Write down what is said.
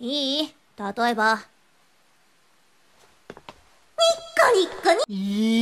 いい？例えば。ニッコニッコに。いい